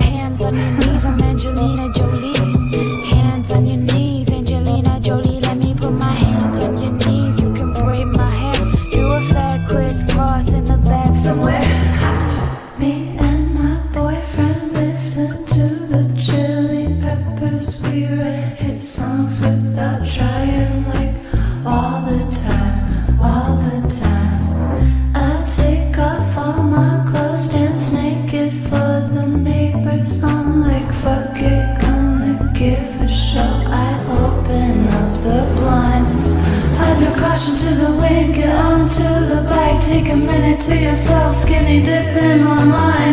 Hands on your knees, I'm Angelina Jolie. dip in my mind.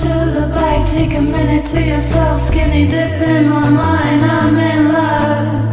to the bike, take a minute to yourself, skinny dip in my mind, I'm in love.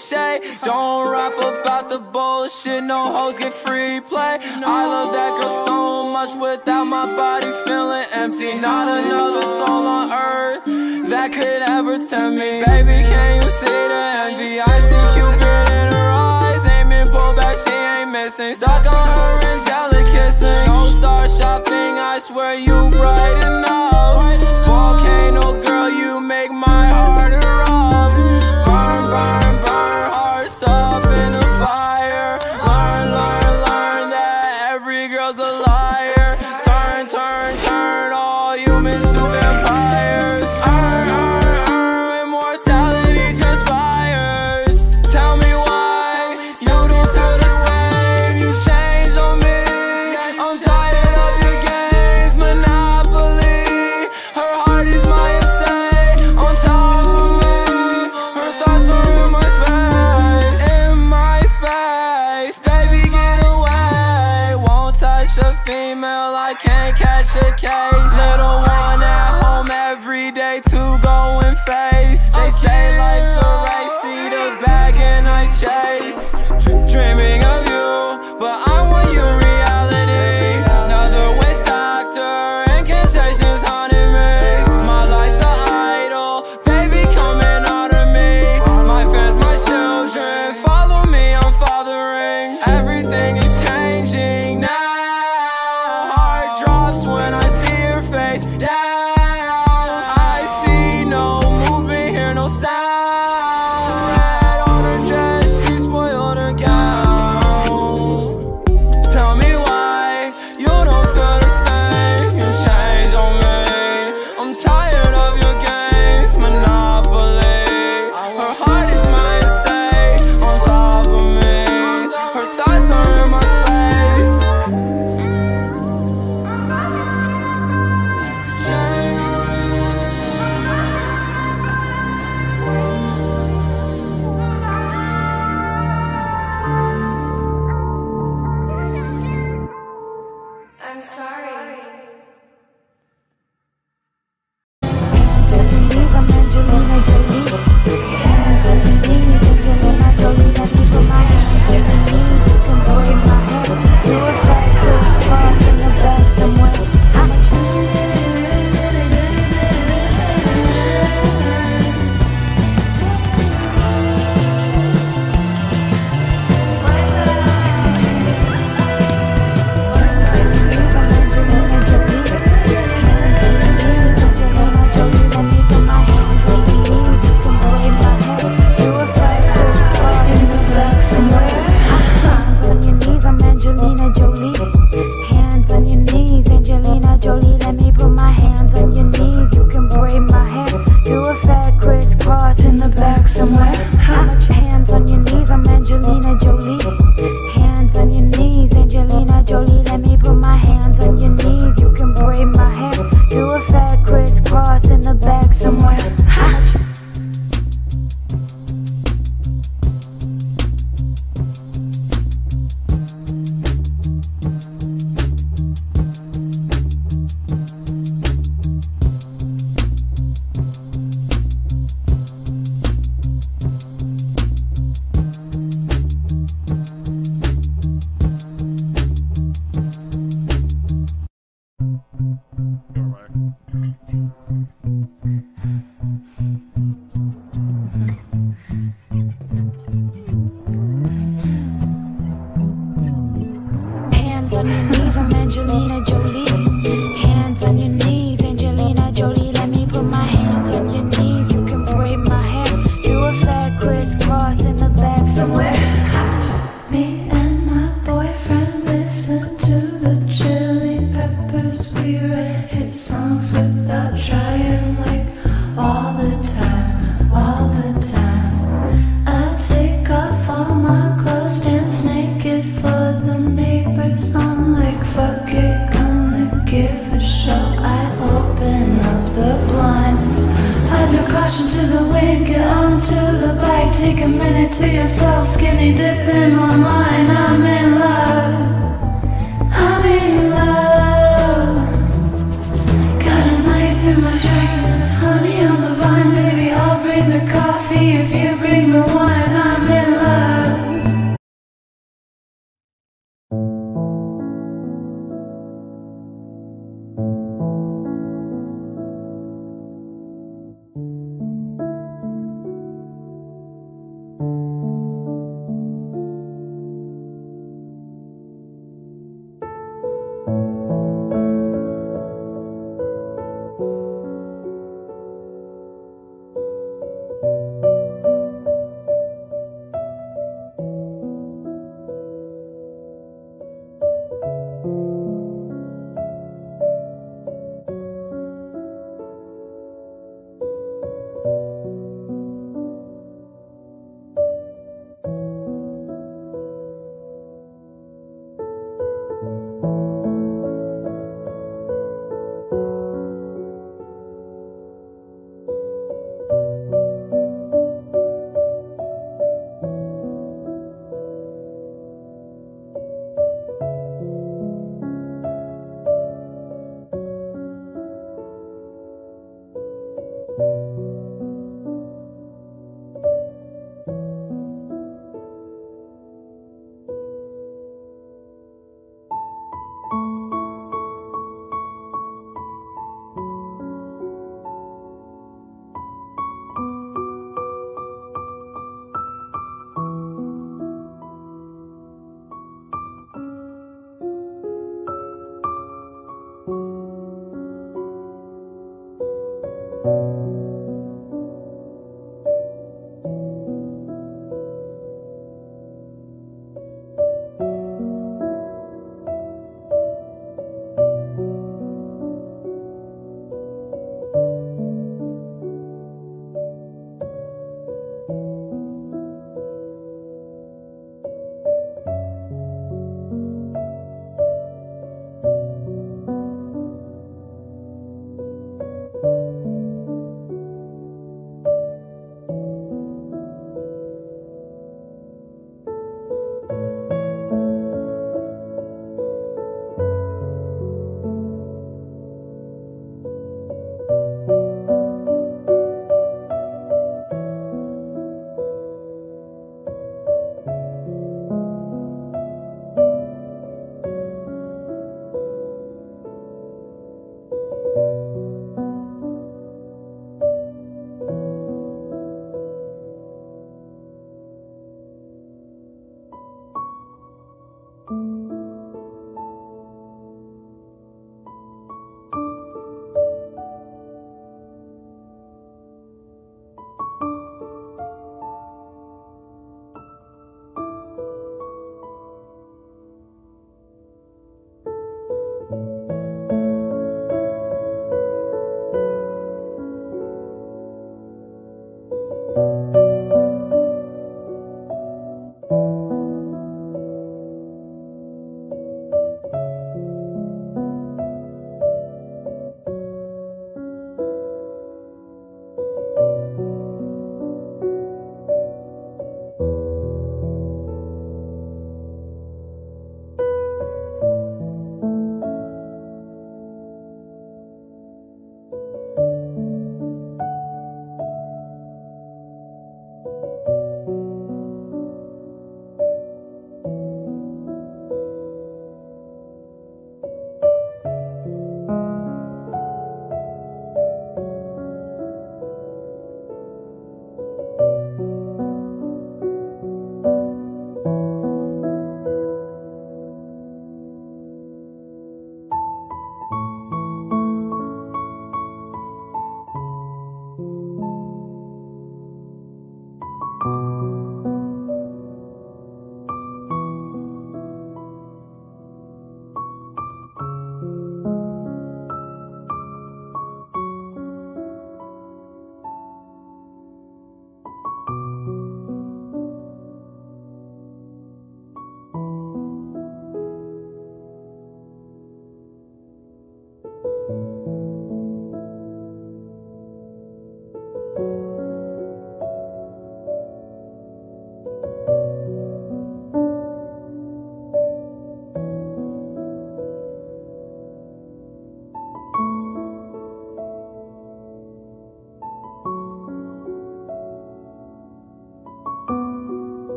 cliche. Don't rap about the bullshit, no hoes get free play. I love that girl so much without my body feeling empty. Not another soul on earth that could ever tempt me. Baby, can you see the envy? I see Cupid in her eyes, aiming, pull back, she ain't missing. Stuck on her angelic kissing. Don't start shopping, I swear you bright enough.